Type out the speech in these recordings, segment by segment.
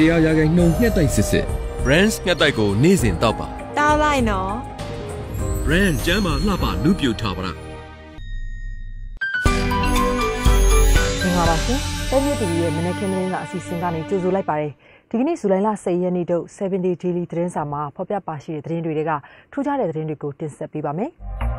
တရားရာခိုင်နှုန်းငှက်တိုက်စစ်စစ် Brands ငှက်တိုက်ကိုနေ့စဉ်တောက်ပါတောက်လိုက်နော် Brand ကျမ်းမာလှပနုပြထားပါလားမင်္ဂလာပါရှင်။တိုင်းပြည်ပြည်ရဲ့မနက်ခင်းသတင်းစာအစီအစဉ်ကနေကြိုဆိုလိုက်ပါတယ်။ဒီကနေ့ဇူလိုင်လ10ရက်နေ့တို့70 Daily သတင်းစာမှာဖော်ပြပါရှိတဲ့သတင်းတွေကထူးခြားတဲ့သတင်းတွေကိုတင်ဆက်ပေးပါမယ်။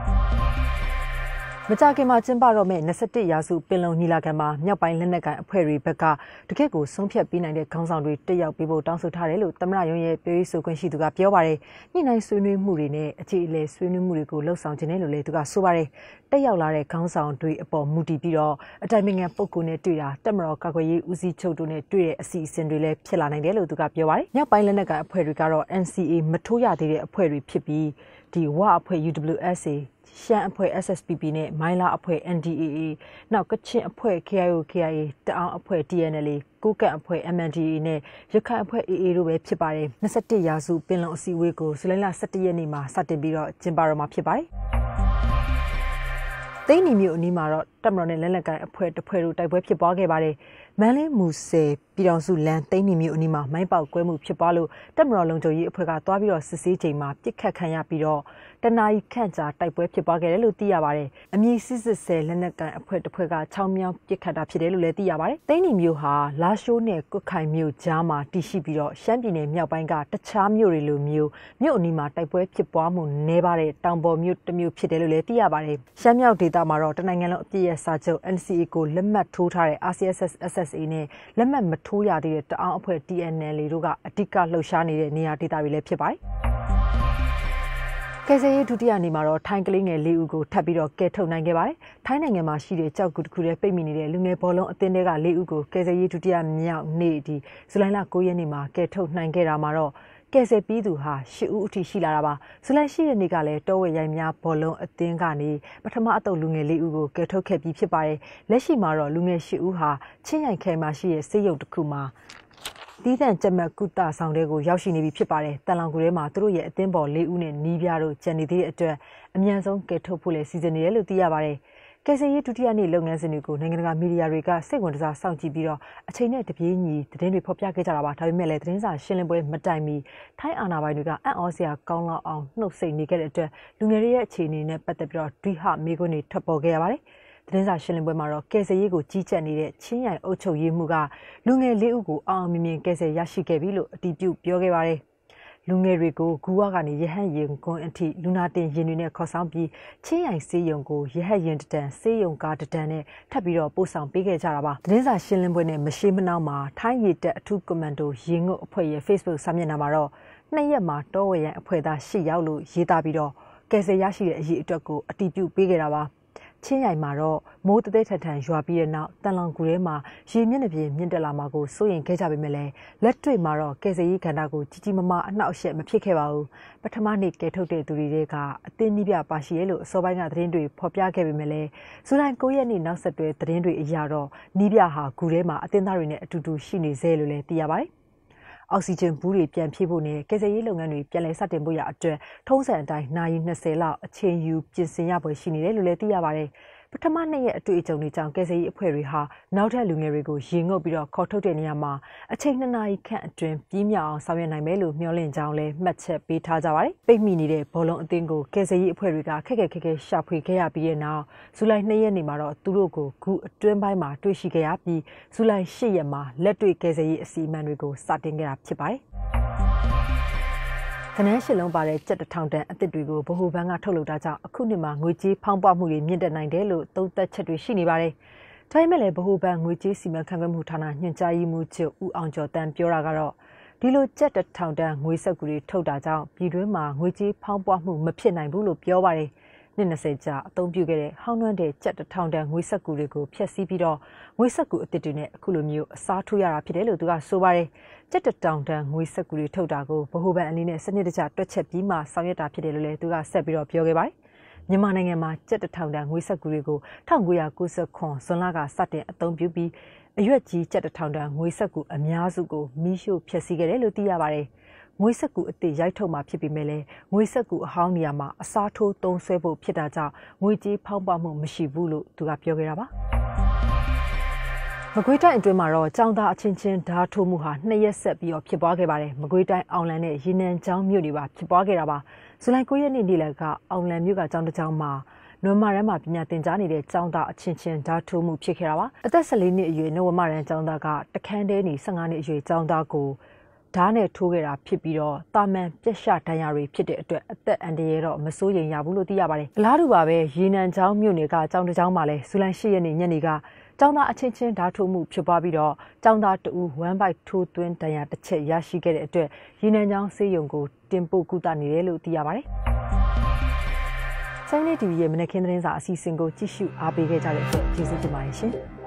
မကြခင်မှာကျင်းပတော့မဲ့21ရာစုပင်လုံညီလာခံမှာမြောက်ပိုင်းလက်နက်ကိုင်အဖွဲ့တွေဘက်ကတကယ့်ကိုဆုံးဖြတ်ပေးနိုင်တဲ့ခေါင်းဆောင်တွေတက်ရောက်ပေးဖို့တောင်းဆိုထားတယ်လို့သမ္မတရုံးရဲ့ပြောရေးဆိုခွင့်ရှိသူကပြောပါတယ်။ညှိနှိုင်းဆွေးနွေးမှုတွေနဲ့အခြေအလဲဆွေးနွေးမှုတွေကိုလှုပ်ဆောင်ခြင်းနဲ့လို့လည်းသူကဆိုပါတယ်။တက်ရောက်လာတဲ့ခေါင်းဆောင်တွေအပေါ်မူတည်ပြီးတော့အတိုင်ပင်ခံပုဂ္ဂိုလ်နဲ့တွေ့တာတက်မတော်ကာကွယ်ရေးဦးစီးချုပ်တို့နဲ့တွေ့တဲ့အစီအစဉ်တွေလည်းဖြစ်လာနိုင်တယ်လို့သူကပြောပါတယ်။မြောက်ပိုင်းလက်နက်ကိုင်အဖွဲ့တွေကတော့ NCA မထိုးရသေးတဲ့အဖွဲ့တွေဖြစ်ပြီး ဒီဝအဖွဲ့ UWSA ရှမ်းအဖွဲ့ SSPP နဲ့မိုင်းလာအဖွဲ့ NDAA နောက်ကချင်အဖွဲ့ KIO KIA တအောင်အဖွဲ့ TNLA ကိုကန့်အဖွဲ့ MNDAA နဲ့ရခိုင်အဖွဲ့ AA တို့ပဲဖြစ်ပါတယ်21ရာစုပင်လုံအစည်းအဝေးကိုဇူလိုင်လ17ရက်နေ့မှာစတင်ပြီးတော့ကျင်းပတော့မှာဖြစ်ပါတယ်သိန်းနီမျိုးအနီးမှာတော့တပ်မတော်နဲ့လက်လက်ကိုင်အဖွဲ့တစ်ဖွဲ့တို့တိုက်ပွဲဖြစ်ပွားခဲ့ပါတယ်။မန်လေးမူဆယ် ပြည်တော်စုလန်သိန်းနီမျိုးအနီးမှာမိုင်းပေါက်ကွဲမှုဖြစ်ပွားလို့တပ်မတော်လုံခြုံရေးအဖွဲ့ကတွားပြီးတော့စစ်ဆေးချိန်မှာပြစ်ခတ်ခံရပြီးတော့တနအီခန့်ကြာတိုက်ပွဲဖြစ်ပွားခဲ့တယ်လို့သိရပါတယ်။အမည်စစ်စစ်ဆယ်လက်နက်ကိုင်အဖွဲ့တစ်ဖွဲ့ကချောင်းမြောင်းပြစ်ခတ်တာဖြစ်တယ်လို့လည်းသိရပါတယ်။သိန်းနီမျိုးဟာလာရှိုးနဲ့ကွတ်ခိုင်မြို့ကြားမှာတည်ရှိပြီးတော့ရှမ်းပြည်နယ်မြောက်ပိုင်းကတခြားမြို့တွေလိုမျိုးမြို့အနီးမှာတိုက်ပွဲဖြစ်ပွားမှုနည်းပါတဲ့တောင်ပေါ်မြို့တစ်မြို့ဖြစ်တယ်လို့လည်းသိရပါတယ်။ရှမ်းမြောက်ဒေသမှာတော့တနိုင်ငံလုံးအပြည့်ရဲ့စာချုပ် NCA ကိုလက်မှတ်ထိုးထားတဲ့ RCSS SSA နဲ့လက်မှတ်မထိုးရသေးတဲ့တအောင်းအဖွဲ့ TNL တို့ကအဓိကလှုပ်ရှားနေတဲ့နေရာဒေသတွေလည်းဖြစ်ပါတယ်။ကယ်ဆယ်ရေးဒုတိယနေ့မှာတော့ထိုင်းကလေးငယ်၄ဦးကိုထပ်ပြီးတော့ကယ်ထုတ်နိုင်ခဲ့ပါတယ်။ထိုင်းနိုင်ငံမှာရှိတဲ့ကြောက်ကူတစ်ခုထဲပိတ်မိနေတဲ့လူငယ်ဘောလုံးအသင်းတွေက၄ဦးကိုကယ်ဆယ်ရေးဒုတိယမြောက်နေ့ဒီဇူလိုင်လ9ရက်နေ့မှာကယ်ထုတ်နိုင်ခဲ့တာမှာတော့ ကယ်ဆယ်ပြီးသူဟာ၈ဦးအထိရှိလာတာပါဇူလိုင်၈ရက်နေ့ကလည်းတောဝဲရိုင်များဘောလုံးအသင်းကနေပထမအတုပ်လူငယ်၄ဦးကိုကယ်ထုတ်ခဲ့ပြီးဖြစ်ပါတယ်လက်ရှိမှာတော့လူငယ်၈ဦးဟာချင်းရိုင်ခဲမှာရှိတဲ့စေယုံတစ်ခုမှာတီးတန့်ကြက်မက်ကုတဆောင်တဲ့ကိုရောက်ရှိနေပြီဖြစ်ပါတယ်တန်လောင်ကူထဲမှာသူတို့ရဲ့အသင်းပေါ်၄ဦးနဲ့နီးပြားတို့ကြံနေသေးတဲ့အတွက်အမြန်ဆုံးကယ်ထုတ်ဖို့လည်းစီစဉ်နေတယ်လို့သိရပါတယ် ကယ်ဆယ်ရေးဒုတိယနေ့လုပ်ငန်းစဉ်တွေကိုနိုင်ငံတကာမီဒီယာတွေကစိတ်ဝင်စားစောင့်ကြည့်ပြီးတော့အချိန်နဲ့တပြေးညီသတင်းတွေဖော်ပြခဲ့ကြတာပါဒါပေမဲ့လည်းသတင်းစာရှင်းလင်းပွဲမတိုင်မီထိုင်းအာဏာပိုင်တွေကအံ့ဩစရာကောင်းလောက်အောင်နှုတ်ဆက်နေခဲ့တဲ့အတွက်လူငယ်တွေရဲ့အခြေအနေနဲ့ပတ်သက်ပြီးတော့ဒွိဟမေကွန်းတွေထွက်ပေါ်ခဲ့ရပါတယ်သတင်းစာရှင်းလင်းပွဲမှာတော့ကယ်ဆယ်ရေးကိုကြီးကြပ်နေတဲ့ချင်းရိုင်အုပ်ချုပ်ရေးမှုကလူငယ်လေးဦးကိုအောင်မြင်မြင်ကယ်ဆယ်ရရှိခဲ့ပြီလို့အတည်ပြုပြောခဲ့ပါတယ် လူငယ်တွေကိုဂူဝကနေရဟတ်ရင်ကွန်းအထိလူနာတင်ရင်တွေနဲ့ခေါ်ဆောင်ပြီးချင်းရိုင်စေးရုံကိုရဟတ်ရင်တံစေးရုံကားတံနဲ့ထပ်ပြီးတော့ပို့ဆောင်ပေးခဲ့ကြတာပါသတင်းစာရှင်းလင်းပွဲနဲ့မရှိမနှောင်းမှာထိုင်းရည်တက်အထူးကွန်မန်ဒိုရင်ငုတ်အဖွဲ့ရဲ့ Facebook စာမျက်နှာမှာတော့နှစ်ရက်မှာတောဝရန်အဖွဲ့သား၈ယောက်လို့ရေးသားပြီးတော့ကယ်ဆယ်ရရှိတဲ့အရေးအတွက်ကိုအတည်ပြုပေးခဲ့တာပါ ချင်းရိုင်မှာတော့မိုးတသက်ထထန်ရွာပြီးတဲ့နောက်တန်လောင်ကူထဲမှာရေမျက်နှာပြင်မြင့်တက်လာမှာကိုစိုးရင်ခဲ့ကြပေမဲ့လည်းလက်တွေ့မှာတော့ကယ်ဆယ်ရေးကဏ္ဍကိုကြီးကြီးမားမားအနှောက်အယှက်မဖြစ်ခဲ့ပါဘူးပထမနေ့ကယ်ထုတ်တဲ့သူတွေကအသင်းနီးပြပါရှိရဲလို့အစောပိုင်းကသတင်းတွေဖော်ပြခဲ့ပေမဲ့လည်းဇူလိုင်9ရက်နေ့နောက်ဆက်တွဲသတင်းတွေအရတော့နီးပြဟာဂူထဲမှာအသင်းသားတွေနဲ့အတူတူရှိနေသေးလို့လည်းသိရပါတယ် အောက်ဆီဂျင်ဘူးတွေပြန်ဖြည့်ဖို့နဲ့ကယ်ဆယ်ရေးလုပ်ငန်းတွေပြန်လည်စတင်ဖို့ရအတွက်ထုံးစံအတိုင်းနာရီ20လောက်အချိန်ယူပြင်ဆင်ရပွဲရှိနေတယ်လို့လည်းသိရပါတယ်။ ပထမနှစ်ရက်အတွေ့အကြုံတွေကြောင့်ကယ်ဆယ်ရေးအဖွဲ့တွေဟာနောက်ထပ်လူငယ်တွေကိုရေငုပ်ပြီးတော့ခေါ်ထုတ်တဲ့နေရာမှာအချိန်နှစ်နာရီခန့်အတွင်းပြီးမြောက်အောင်ဆောင်ရွက်နိုင်မယ်လို့မျှော်လင့်ကြောင်းလည်းမှတ်ချက်ပေးထားကြပါတယ်။ပိတ်မိနေတဲ့ဘောလုံးအသင်းကိုကယ်ဆယ်ရေးအဖွဲ့တွေကခက်ခက်ခက်ခဲရှာဖွေခဲ့ရပြီးတဲ့နောက်ဇူလိုင်2ရက်နေ့မှာတော့သူတို့ကိုဂူအတွင်းပိုင်းမှာတွေ့ရှိခဲ့ရပြီးဇူလိုင်8ရက်မှာလက်တွေ့ကယ်ဆယ်ရေးအစီအမံတွေကိုစတင်ခဲ့တာဖြစ်ပါတယ်။ ကနန်းရှစ်လုံးပါတဲ့ကြက်တထောင်တန်အသစ်တွေကိုဗဟိုဘဏ်ကထုတ်လုပ်တာကြောင့်အခုနှစ်မှာငွေကြေးဖောင်းပွားမှုတွေမြင့်တက်နိုင်တယ်လို့သုံးသပ်ချက်တွေရှိနေပါတယ်။ဒါပေမဲ့လည်းဗဟိုဘဏ်ငွေကြေးစီမံခန့်ခွဲမှုဌာနညွှန်ကြားရေးမှူးချုပ်ဦးအောင်ကျော်တန်းပြောတာကတော့ဒီလိုကြက်တထောင်တန်ငွေဆက်ကူတွေထုတ်တာကြောင့်ပြည်တွင်းမှာငွေကြေးဖောင်းပွားမှုမဖြစ်နိုင်ဘူးလို့ပြောပါတယ်။ နှစ်20ကြာအသုံးပြုခဲ့တဲ့ဟောင်းနှွမ်းတဲ့ကြက်တထောင်တန်ငွေဆက်ကူတွေကိုဖျက်ဆီးပြီးတော့ငွေဆက်ကူအသစ်တွေနဲ့အခုလိုမျိုးအစားထိုးရတာဖြစ်တယ်လို့သူကဆိုပါတယ်ကြက်တထောင်တန်ငွေဆက်ကူတွေထုတ်တာကိုဗဟိုဘဏ်အနေနဲ့စနစ်တကျတွက်ချက်ပြီးမှဆောင်ရွက်တာဖြစ်တယ်လို့လည်းသူကဆက်ပြီးတော့ပြောခဲ့ပါတယ်မြန်မာနိုင်ငံမှာကြက်တထောင်တန်ငွေဆက်ကူတွေကို1990ဇွန်လကစတင်အသုံးပြုပြီးအရွက်ကြီးကြက်တထောင်တန်ငွေဆက်ကူအများစုကိုမိရှို့ဖျက်ဆီးခဲ့တယ်လို့သိရပါတယ်။ ငွေဆက်ကူအသစ်ရိုက်ထုတ်မှာဖြစ်ပေမဲ့လည်းငွေဆက်ကူအဟောင်းနေရာမှာအစားထိုးသုံးဆွဲဖို့ဖြစ်တာကြောင့်ငွေကြေးဖောင်းပွားမှုမရှိဘူးလို့သူကပြောခဲ့တာပါမကွေးတိုင်းအတွင်းမှာတော့ကြောင်သားအချင်းချင်းဓာထိုးမှုဟာနှစ်ရက်ဆက်ပြီးတော့ဖြစ်ပွားခဲ့ပါတယ်။မကွေးတိုင်းအောင်လန်နဲ့ရေနံချောင်းမြို့တွေပါဖြစ်ပွားခဲ့တာပါ။ဇူလိုင်9ရက်နေ့နေ့လယ်ကအောင်လန်မြို့ကကြောင်တစ်ကြောင်မှာနွေမာရန်မှာပညာသင်ကြားနေတဲ့ကျောင်းသားအချင်းချင်းဓာထိုးမှုဖြစ်ခဲ့တာပါအသက်14နှစ်အရွယ်နွေမာရန်ကျောင်းသားကတခန်းတဲနေ15နှစ်အရွယ်ကျောင်းသားကို ဓာတ်နဲ့ထိုးခဲ့တာဖြစ်ပြီးတော့တာမန်ပြက်ရှဒဏ်ရာတွေဖြစ်တဲ့အတွက်အသက်အန္တရာယ်တော့မစိုးရိမ်ရဘူးလို့သိရပါတယ်အလားတူပါပဲရေနံချောင်းမြို့နယ်ကចောင်းတစ်ចောင်းမှာလည်းဇူလိုင်10ရက်နေ့ညနေကကျောင်းသားအချင်းချင်းဓာတ်ထိုးမှုဖြစ်ပွားပြီးတော့ကျောင်းသားတဦး1 byte ထိုးသွင်းဒဏ်ရာတစ်ချက်ရရှိခဲ့တဲ့အတွက်ရင်းနှံချောင်းစေးရုံကိုတင်ပို့ကုသနေတယ်လို့သိရပါတယ်။စိုင်းနေတီဗီရဲ့မနက်ခင်းသတင်းစာအစီအစဉ်ကိုကြည့်ရှုအားပေးခဲ့ကြတဲ့အတွက်ကျေးဇူးတင်ပါတယ်ရှင်။